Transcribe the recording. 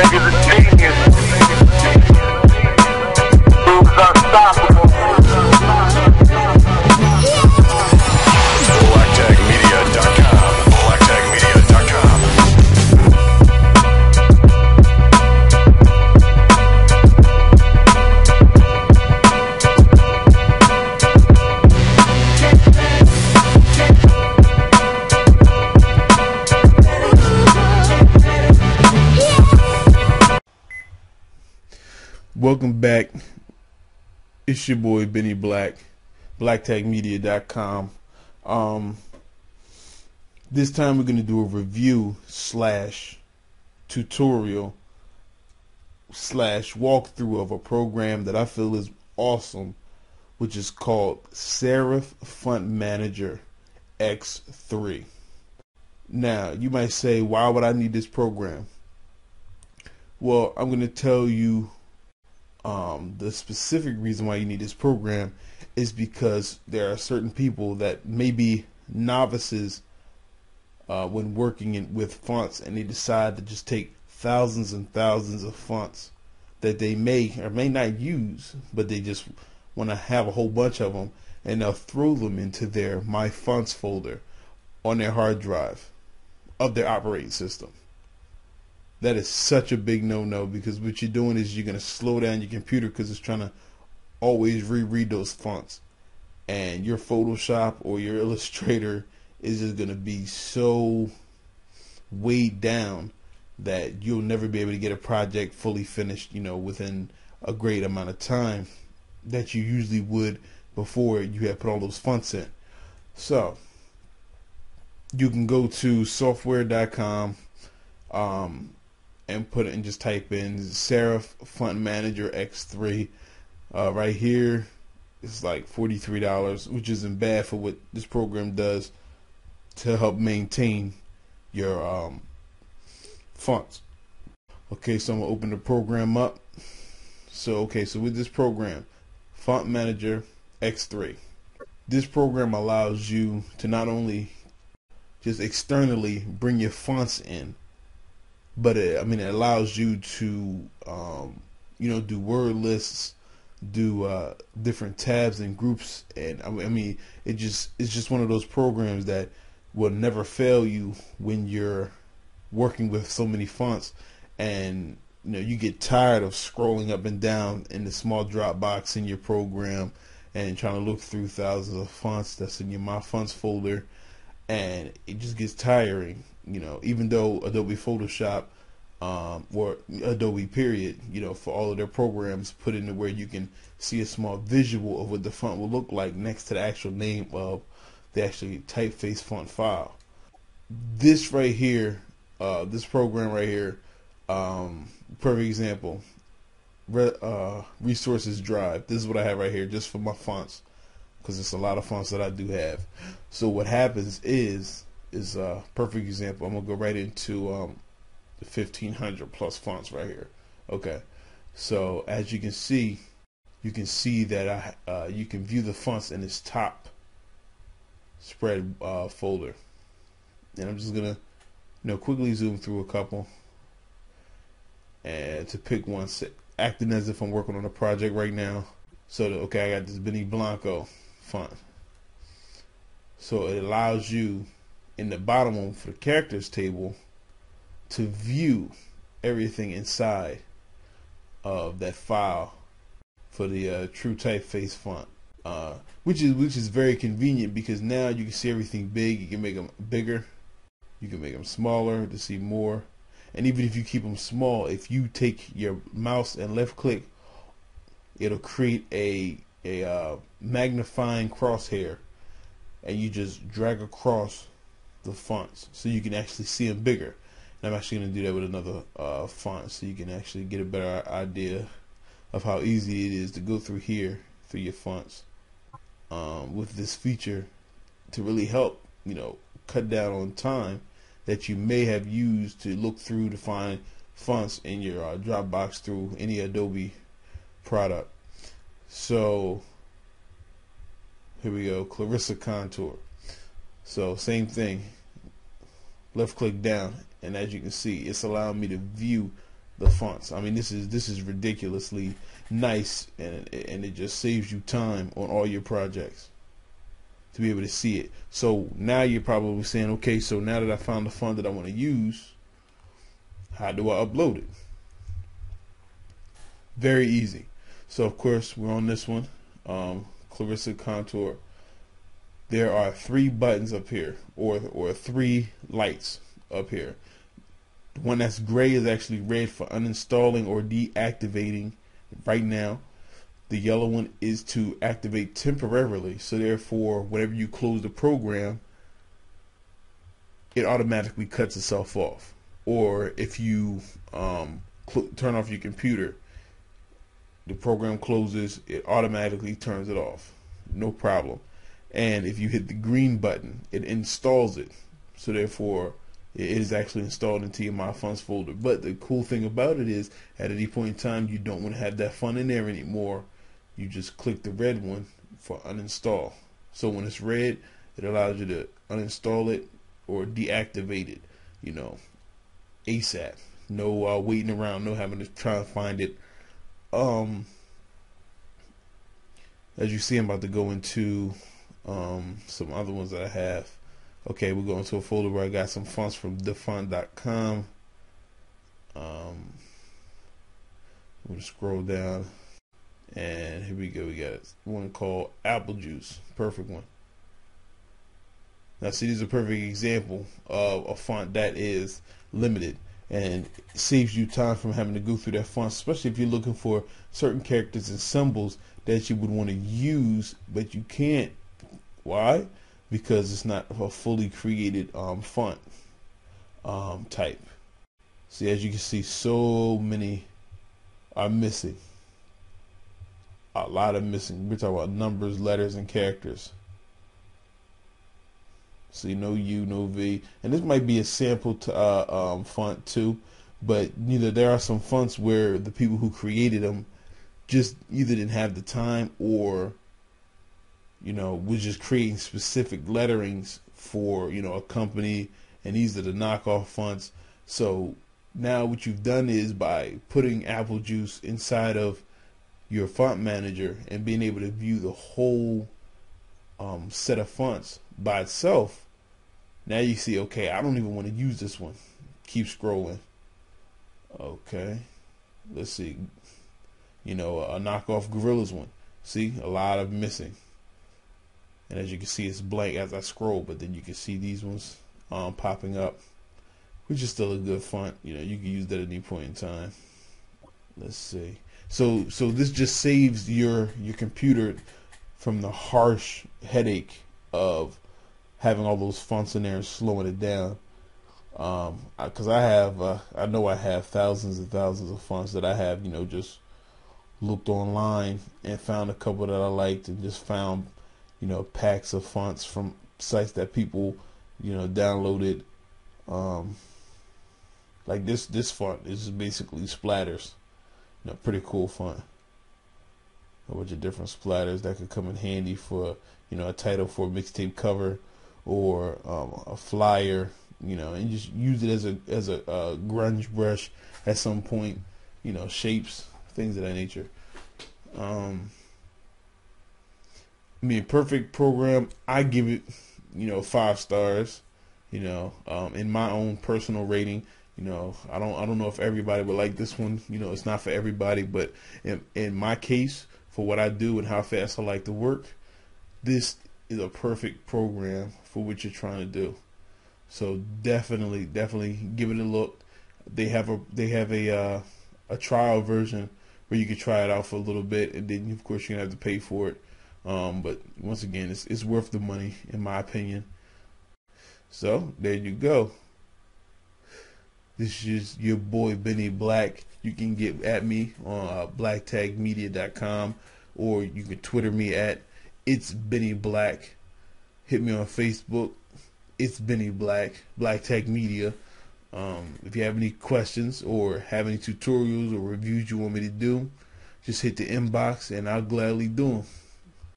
nigga's a genius. Dude's unstoppable. Back. It's your boy Benni Black, blacktagmedia.com. Um, this time we're going to do a review slash tutorial slash walkthrough of a program that I feel is awesome, which is called Serif Font Manager X3. Now, you might say, why would I need this program? Well, I'm going to tell you um, the specific reason why you need this program is because there are certain people that may be novices uh, when working in, with fonts and they decide to just take thousands and thousands of fonts that they may or may not use, but they just want to have a whole bunch of them and they'll throw them into their My Fonts folder on their hard drive of their operating system that is such a big no-no because what you're doing is you're going to slow down your computer because it's trying to always reread those fonts. And your photoshop or your illustrator is just going to be so weighed down that you'll never be able to get a project fully finished you know within a great amount of time that you usually would before you had put all those fonts in. So you can go to software.com um, and put it and just type in Serif Font Manager X3. Uh, right here, it's like forty-three dollars, which isn't bad for what this program does to help maintain your um, fonts. Okay, so I'm gonna open the program up. So okay, so with this program, Font Manager X3, this program allows you to not only just externally bring your fonts in but it, I mean, it allows you to, um, you know, do word lists, do uh, different tabs and groups, and I mean, it just it's just one of those programs that will never fail you when you're working with so many fonts, and you know you get tired of scrolling up and down in the small drop box in your program and trying to look through thousands of fonts that's in your My Fonts folder, and it just gets tiring you know, even though Adobe Photoshop um, or Adobe period, you know, for all of their programs put into where you can see a small visual of what the font will look like next to the actual name of the actually typeface font file. This right here, uh, this program right here, um, perfect example, Re- uh, resources drive. This is what I have right here just for my fonts because it's a lot of fonts that I do have. So what happens is is a perfect example. I'm gonna go right into um, the 1500 plus fonts right here. Okay, so as you can see, you can see that I uh, you can view the fonts in this top spread uh, folder, and I'm just gonna you know quickly zoom through a couple and to pick one, acting as if I'm working on a project right now. So okay, I got this Benny Blanco font. So it allows you in the bottom for the characters table to view everything inside of that file for the uh, true typeface font, uh, which is which is very convenient because now you can see everything big. You can make them bigger, you can make them smaller to see more, and even if you keep them small, if you take your mouse and left click, it'll create a a uh, magnifying crosshair, and you just drag across the fonts so you can actually see them bigger. And I'm actually going to do that with another uh, font so you can actually get a better idea of how easy it is to go through here through your fonts um, with this feature to really help you know cut down on time that you may have used to look through to find fonts in your uh, Dropbox through any Adobe product. So here we go, Clarissa Contour. So same thing, left click down, and as you can see, it's allowing me to view the fonts. I mean, this is this is ridiculously nice, and and it just saves you time on all your projects to be able to see it. So now you're probably saying, okay, so now that I found the font that I want to use, how do I upload it? Very easy. So of course we're on this one, um, Clarissa Contour. There are three buttons up here, or or three lights up here. The one that's gray is actually red for uninstalling or deactivating right now. The yellow one is to activate temporarily. So therefore, whenever you close the program, it automatically cuts itself off. Or if you um, turn off your computer, the program closes, it automatically turns it off. No problem. And if you hit the green button, it installs it. So therefore, it is actually installed into your My Fonts folder. But the cool thing about it is, at any point in time, you don't want to have that font in there anymore. You just click the red one for uninstall. So when it's red, it allows you to uninstall it or deactivate it. You know, ASAP. No uh, waiting around. No having to try and find it. Um, as you see, I'm about to go into um, some other ones that I have. Okay, we're going to a folder where I got some fonts from dafont.com. Um, we'll scroll down, and here we go. We got one called Apple Juice, perfect one. Now, see, this is a perfect example of a font that is limited and saves you time from having to go through that font, especially if you're looking for certain characters and symbols that you would want to use, but you can't. Why? Because it's not a fully created um, font um, type. See, as you can see, so many are missing. A lot of missing. We're talking about numbers, letters, and characters. See, no U, no V, and this might be a sample to, uh, um, font too, but you know there are some fonts where the people who created them just either didn't have the time or you know was just creating specific letterings for you know a company, and these are the knockoff fonts. So now what you've done is by putting apple juice inside of your font manager and being able to view the whole um, set of fonts by itself, now you see, okay, I don't even want to use this one. Keep scrolling. Okay, let's see. You know, a knockoff Gorillas one. See, a lot of missing. And as you can see, it's blank as I scroll, but then you can see these ones um, popping up, which is still a good font. You know, you can use that at any point in time. Let's see. So, so this just saves your your computer from the harsh headache of having all those fonts in there and slowing it down. Um, because I, I have, uh, I know I have thousands and thousands of fonts that I have, you know, just looked online and found a couple that I liked and just found, you know, packs of fonts from sites that people, you know, downloaded. Um, like this, this font is basically splatters. You know, pretty cool font a bunch of different splatters that could come in handy for you know a title for a mixtape cover or um, a flyer you know and just use it as a as a, a grunge brush at some point you know shapes things of that nature. Um I mean perfect program. I give it you know five stars you know um in my own personal rating. You know I don't I don't know if everybody would like this one. You know it's not for everybody but in in my case for what I do and how fast I like to work, this is a perfect program for what you're trying to do. So definitely, definitely give it a look. They have a they have a uh, a trial version where you can try it out for a little bit, and then of course you're gonna have to pay for it. Um, but once again, it's it's worth the money in my opinion. So there you go. This is your boy Benni Black. You can get at me on uh, blacktagmedia.com or you can Twitter me at it's Benni Black. Hit me on Facebook. It's Benni Black, Black Tag Media. Um, if you have any questions or have any tutorials or reviews you want me to do, just hit the inbox and I'll gladly do them.